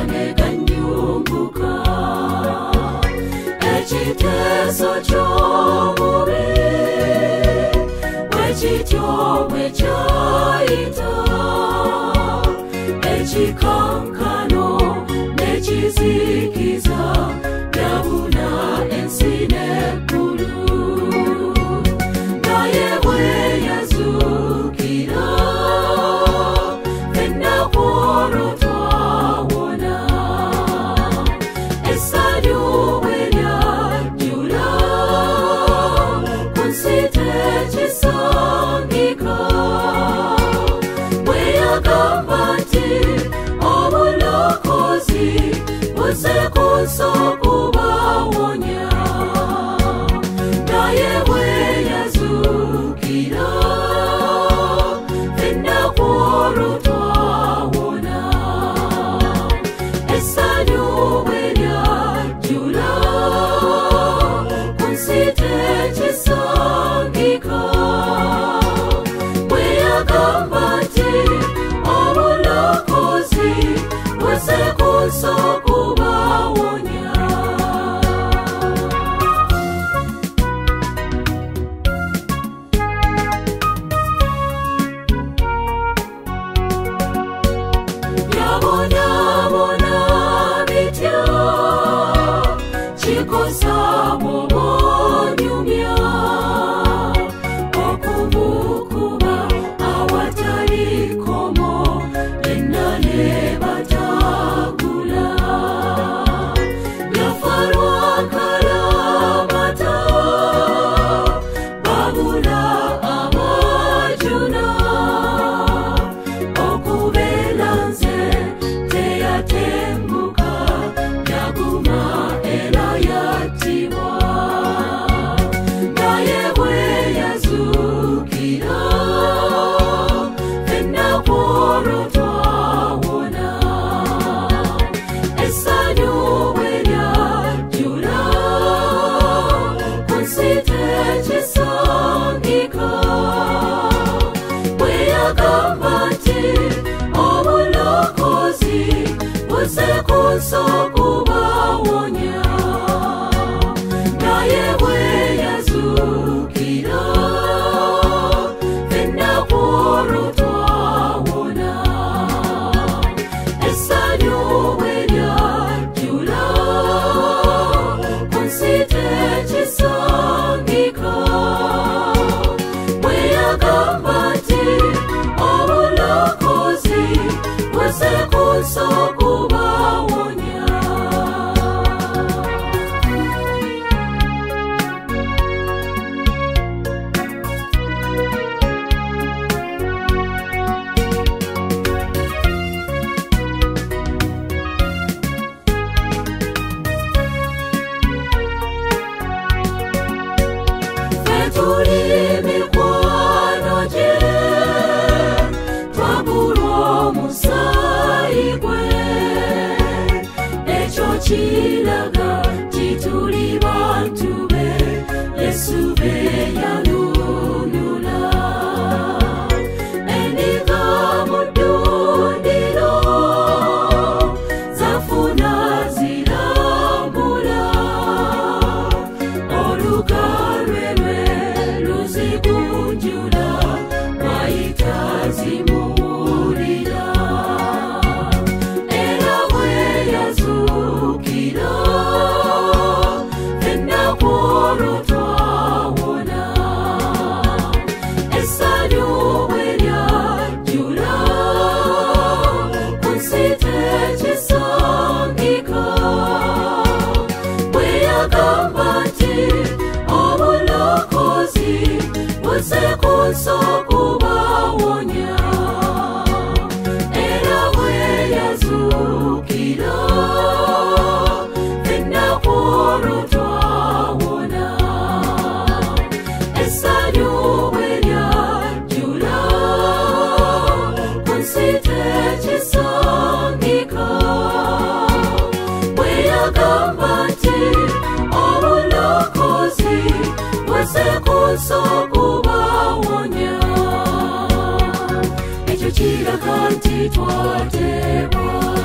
kane kanyunguka ekiteeso ky'omubi bwekityo bwe kyayita ekikankano n'ekizibu bw'agamati obulokozi buze ku so yazuukira so 어서 고마워냐. 에라웨야 죽이라 뱃나고로 좌오나. 에사료웨야 주라. 본시대 지성이가. 왜야 감바지 어울러 거지 월세 고속 victoire des rois.